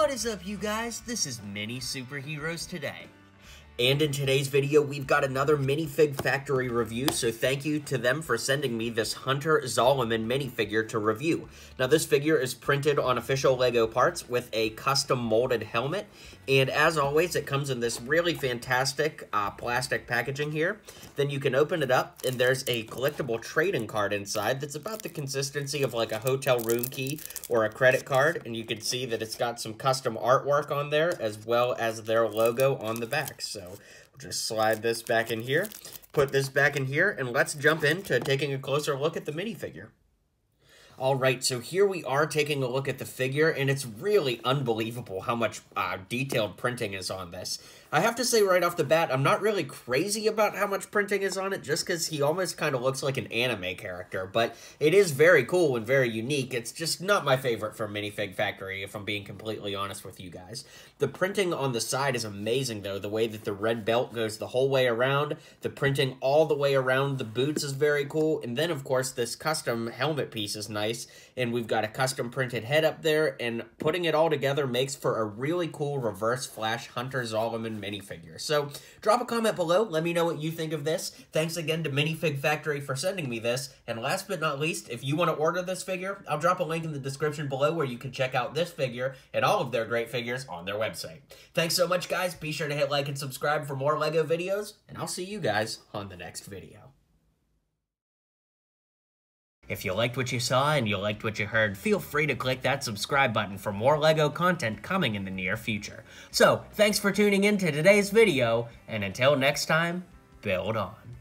What is up, you guys? This is Mini Superheroes Today. And in today's video, we've got another Minifig Factory review, so thank you to them for sending me this Hunter Zolomon minifigure to review. Now, this figure is printed on official LEGO parts with a custom molded helmet, and as always, it comes in this really fantastic uh, plastic packaging here. Then you can open it up, and there's a collectible trading card inside that's about the consistency of like a hotel room key or a credit card, and you can see that it's got some custom artwork on there, as well as their logo on the back, so we'll just slide this back in here, put this back in here, and let's jump into taking a closer look at the minifigure. All right, so here we are taking a look at the figure, and it's really unbelievable how much uh, detailed printing is on this. I have to say right off the bat, I'm not really crazy about how much printing is on it, just because he almost kind of looks like an anime character, but it is very cool and very unique. It's just not my favorite from Minifig Factory, if I'm being completely honest with you guys. The printing on the side is amazing, though. The way that the red belt goes the whole way around, the printing all the way around the boots is very cool, and then, of course, this custom helmet piece is nice, and we've got a custom printed head up there, and putting it all together makes for a really cool reverse flash Hunter Zolomon minifigure. So drop a comment below. Let me know what you think of this. Thanks again to Minifig Factory for sending me this. And last but not least, if you want to order this figure, I'll drop a link in the description below where you can check out this figure and all of their great figures on their website. Thanks so much, guys. Be sure to hit like and subscribe for more LEGO videos, and I'll see you guys on the next video. If you liked what you saw and you liked what you heard, feel free to click that subscribe button for more LEGO content coming in the near future. So, thanks for tuning in to today's video, and until next time, build on.